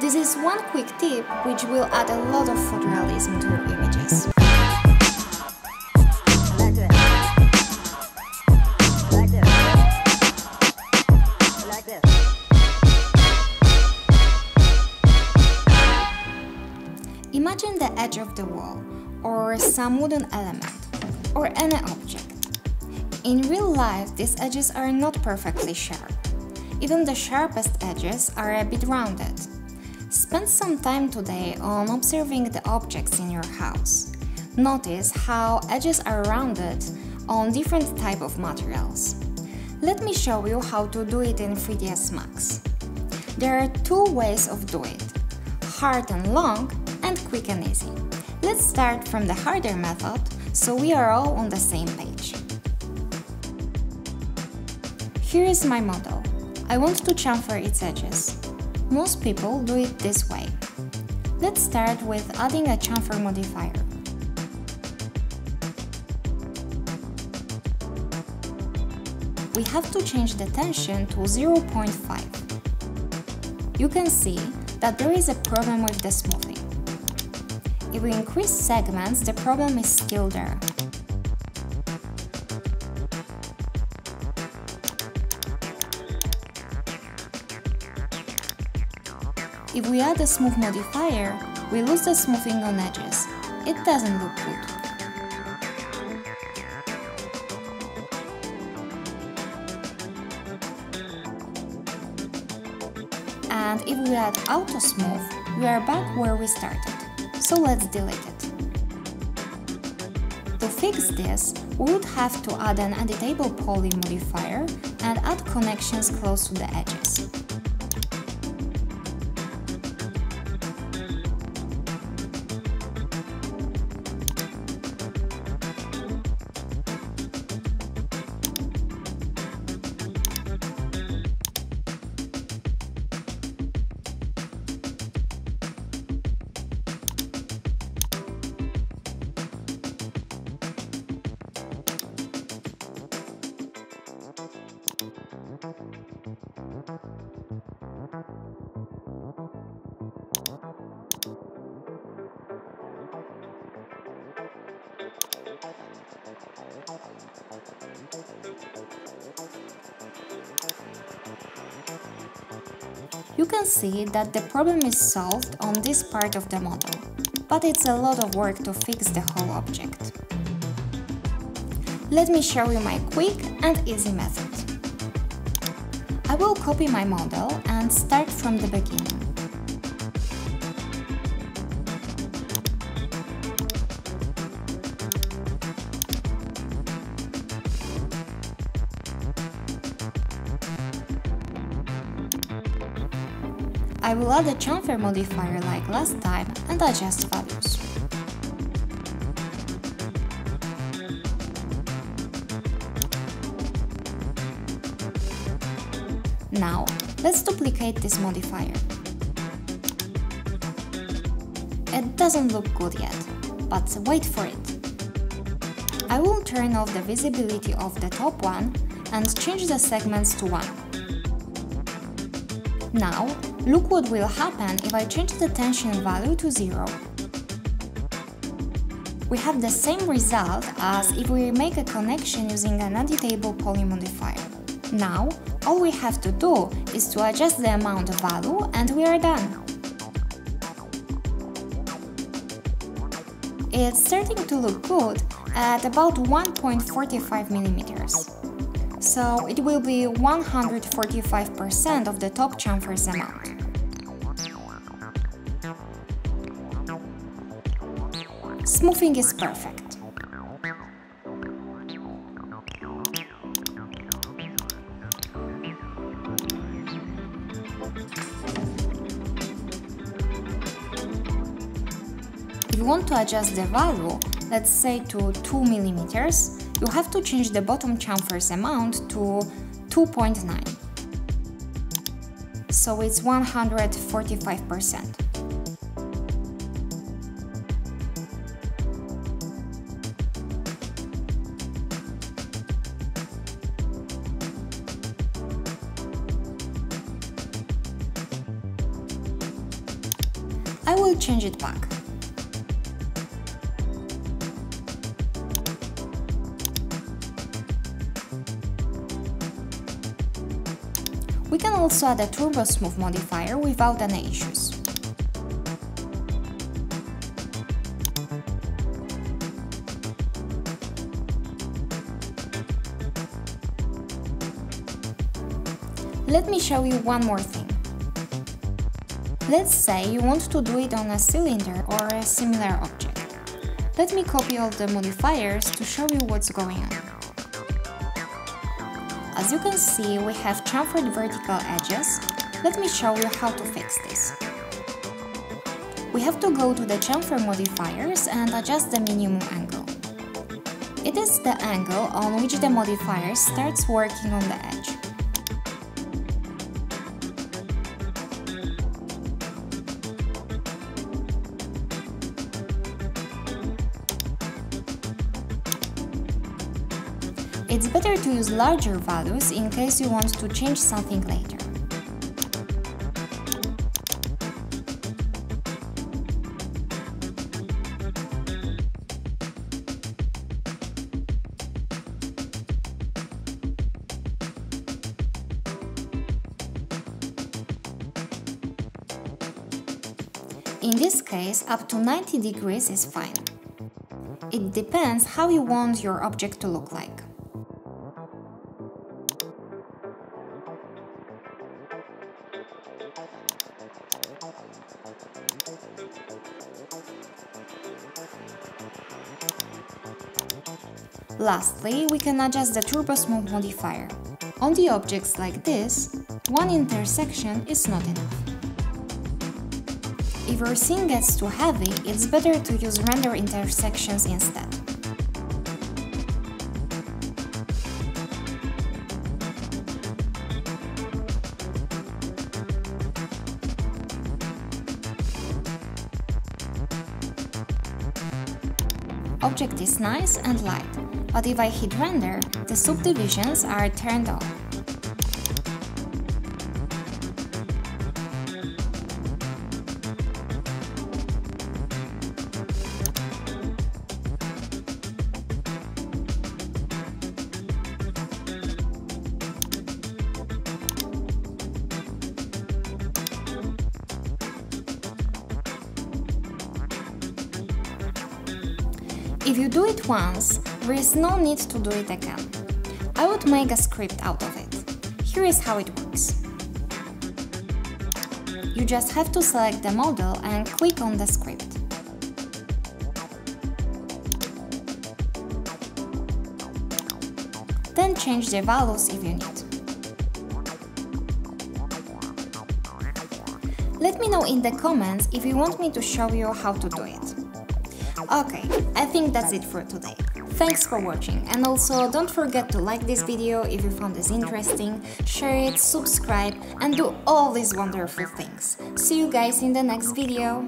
This is one quick tip which will add a lot of photorealism to your images. Imagine the edge of the wall, or some wooden element, or any object. In real life, these edges are not perfectly sharp. Even the sharpest edges are a bit rounded. Spend some time today on observing the objects in your house. Notice how edges are rounded on different type of materials. Let me show you how to do it in 3ds Max. There are two ways of doing it, hard and long and quick and easy. Let's start from the harder method so we are all on the same page. Here is my model. I want to chamfer its edges. Most people do it this way. Let's start with adding a chamfer modifier. We have to change the tension to 0.5. You can see that there is a problem with the smoothing. If we increase segments, the problem is still there. If we add a smooth modifier, we lose the smoothing on edges. It doesn't look good. And if we add Auto Smooth, we are back where we started. So let's delete it. To fix this, we would have to add an editable poly modifier and add connections close to the edges. You can see that the problem is solved on this part of the model, but it's a lot of work to fix the whole object. Let me show you my quick and easy method. I will copy my model and start from the beginning. I will add a chamfer modifier like last time and adjust values. Now, let's duplicate this modifier. It doesn't look good yet, but wait for it. I will turn off the visibility of the top one and change the segments to 1. Now, look what will happen if I change the tension value to 0. We have the same result as if we make a connection using an editable poly modifier. Now, all we have to do is to adjust the amount of value and we are done. It's starting to look good at about 1.45 millimeters. So it will be 145% of the top chamfer's amount. Smoothing is perfect. You want to adjust the value, let's say to 2 millimeters, you have to change the bottom chamfer's amount to 2.9. So it's 145%. I will change it back. We can also add a Turbo Smooth modifier without any issues. Let me show you one more thing. Let's say you want to do it on a cylinder or a similar object. Let me copy all the modifiers to show you what's going on. As you can see, we have chamfered vertical edges. Let me show you how to fix this. We have to go to the chamfer modifiers and adjust the minimum angle. It is the angle on which the modifier starts working on the edge. It's better to use larger values in case you want to change something later. In this case, up to 90 degrees is fine. It depends how you want your object to look like. Lastly, we can adjust the Turbo Smooth modifier. On the objects like this, one iteration is not enough. If your scene gets too heavy, it's better to use render iterations instead. Object is nice and light, but if I hit render, the subdivisions are turned off. If you do it once, there is no need to do it again. I would make a script out of it. Here is how it works. You just have to select the model and click on the script. Then change the values if you need. Let me know in the comments if you want me to show you how to do it. Okay, I think that's it for today. Thanks for watching and also don't forget to like this video if you found this interesting, share it, subscribe and do all these wonderful things. See you guys in the next video!